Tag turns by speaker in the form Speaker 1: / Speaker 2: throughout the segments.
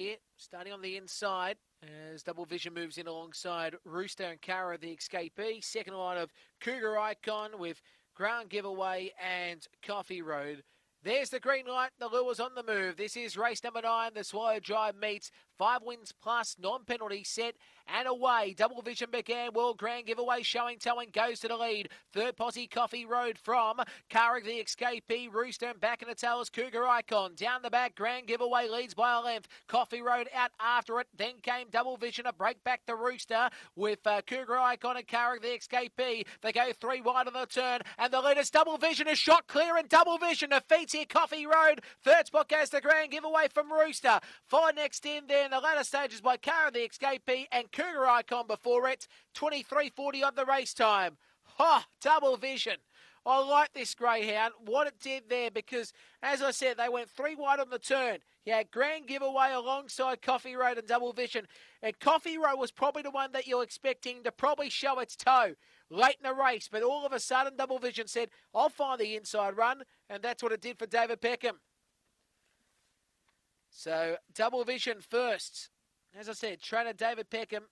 Speaker 1: here, starting on the inside as Double Vision moves in alongside Rooster and Cara, the escapee. Second line of Cougar Icon with Grand Giveaway and Coffee Road. There's the green light. The lure's on the move. This is race number nine. The Swallow Drive meets five wins plus non-penalty set and away. Double Vision began. World Grand Giveaway showing towing goes to the lead. Third posse Coffee Road from Carrick the Escapee. Rooster and back in the tails. Cougar Icon down the back. Grand Giveaway leads by a length. Coffee Road out after it. Then came Double Vision. A break back to Rooster with uh, Cougar Icon and Carrick the Escapee. They go three wide on the turn and the leader's Double Vision is shot clear and Double Vision defeats here Coffee Road. Third spot goes to Grand Giveaway from Rooster. Four next in there in the latter stages by Cara the Escapee and Cougar Icon before it. 23.40 on the race time. Ha! Oh, double vision. I like this greyhound, what it did there, because as I said, they went three wide on the turn. Had grand giveaway alongside Coffee Road and Double Vision. And Coffee Road was probably the one that you're expecting to probably show its toe late in the race. But all of a sudden, Double Vision said, I'll find the inside run. And that's what it did for David Peckham. So, Double Vision first. As I said, trainer David Peckham,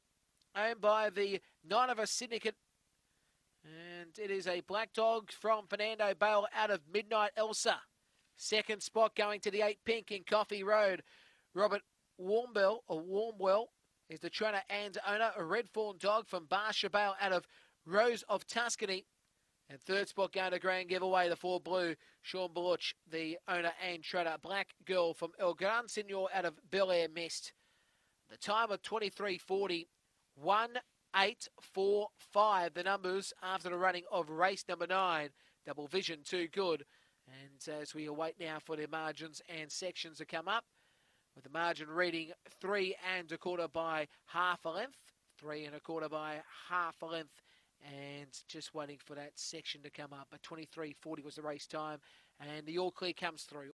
Speaker 1: owned by the Nine of Us Syndicate and it is a black dog from Fernando Bale out of Midnight Elsa. Second spot going to the eight pink in Coffee Road. Robert Warmbell or Warmwell is the trainer and owner. A red fawn dog from Bar Bale out of Rose of Tuscany. And third spot going to grand giveaway, the four blue, Sean Baluch, the owner and trainer. Black Girl from El Gran Senor out of Bel Air Mist. The time of 23.40, 1 eight, four, five. The numbers after the running of race number nine. Double vision, too good. And as we await now for the margins and sections to come up, with the margin reading three and a quarter by half a length, three and a quarter by half a length, and just waiting for that section to come up. But 23.40 was the race time, and the all clear comes through.